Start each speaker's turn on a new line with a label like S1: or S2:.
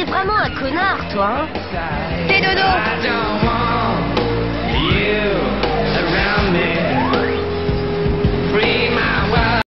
S1: T'es vraiment un connard, toi, hein.